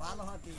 ভালো হাতি